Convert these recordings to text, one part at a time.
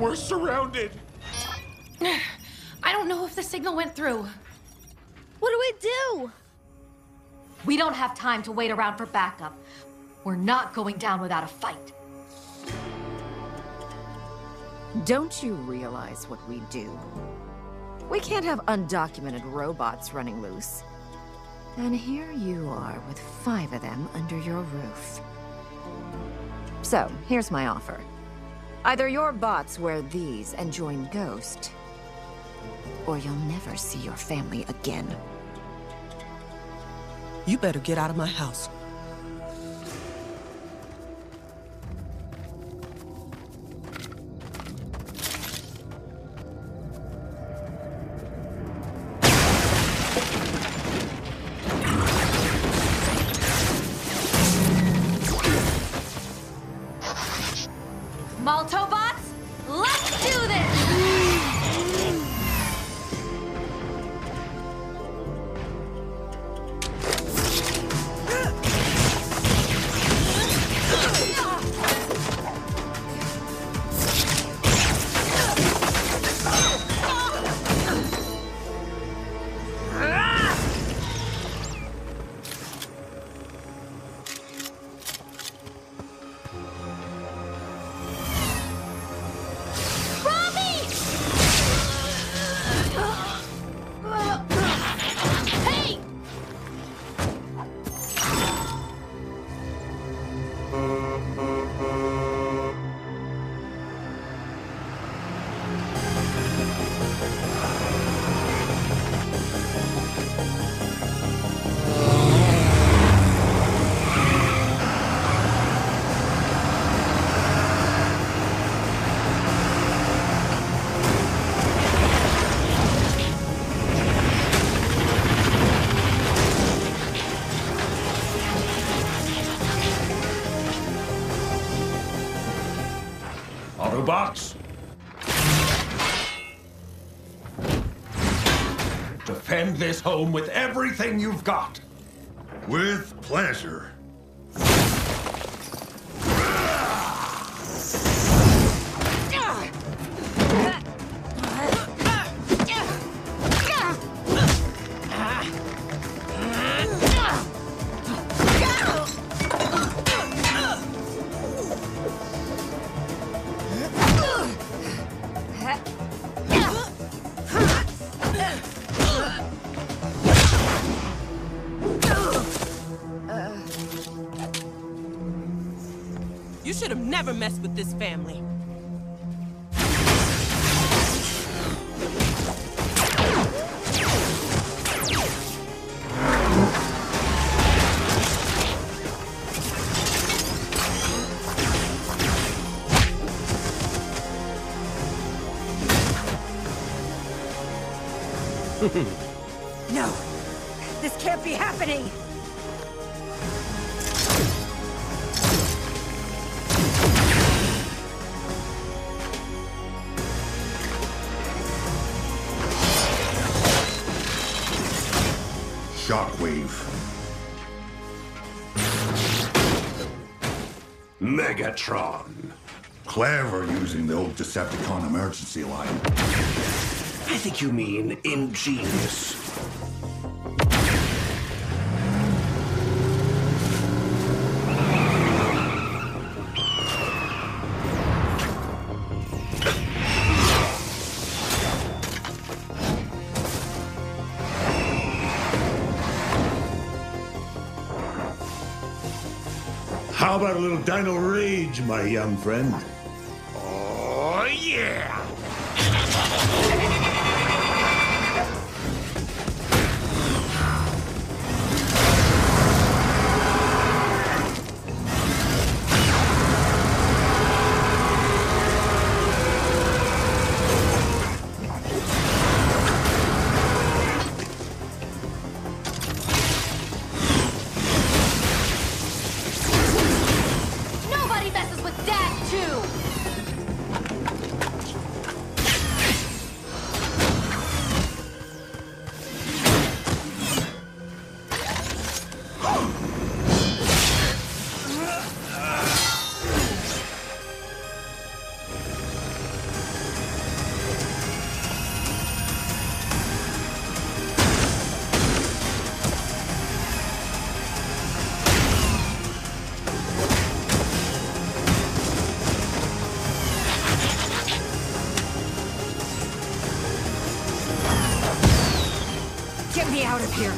We're surrounded. I don't know if the signal went through. What do we do? We don't have time to wait around for backup. We're not going down without a fight. Don't you realize what we do? We can't have undocumented robots running loose. And here you are with five of them under your roof. So, here's my offer. Either your bots wear these and join Ghost, or you'll never see your family again. You better get out of my house. Autobots? Defend this home with everything you've got. With pleasure. You should have never messed with this family. No! This can't be happening! Megatron. Clever using the old Decepticon emergency line. I think you mean ingenious. About a little Dino Rage, my young friend? Oh, yeah! me out of here.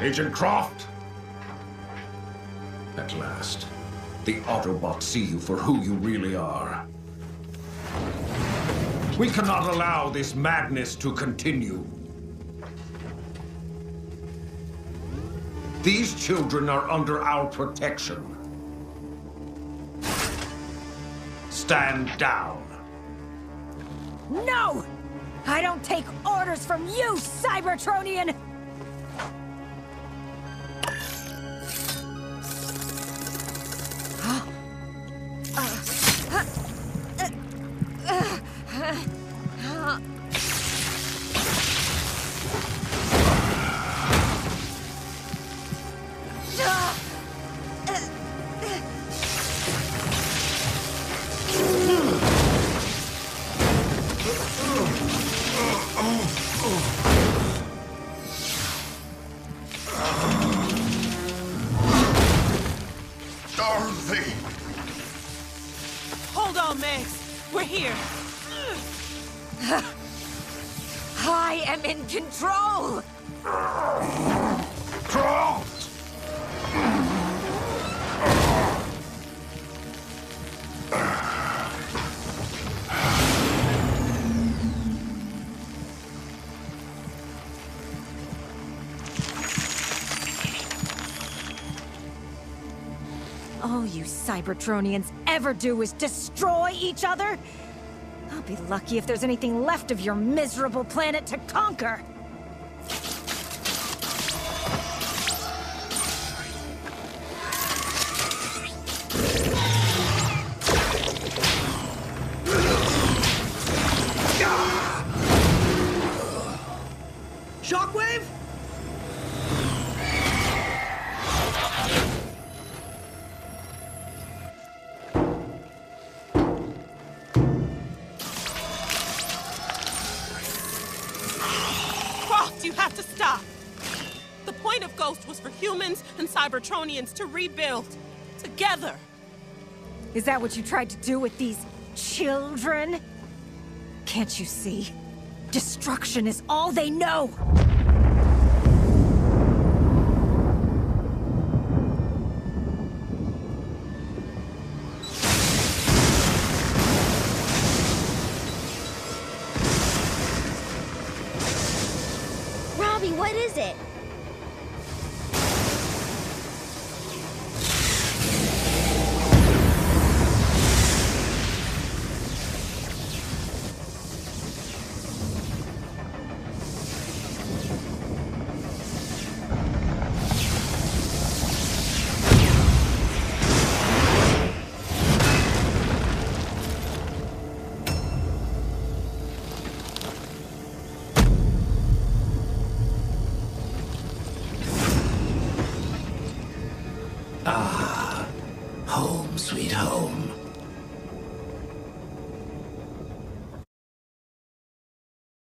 Agent Croft! At last, the Autobots see you for who you really are. We cannot allow this madness to continue. These children are under our protection. Stand down. No! I don't take orders from you, Cybertronian! Dorothy! Hold on, Max. We're here. I am in control! Croft! All you Cybertronians ever do is destroy each other? I'll be lucky if there's anything left of your miserable planet to conquer! Was humans and Cybertronians to rebuild. Together. Is that what you tried to do with these children? Can't you see? Destruction is all they know! Robby, what is it?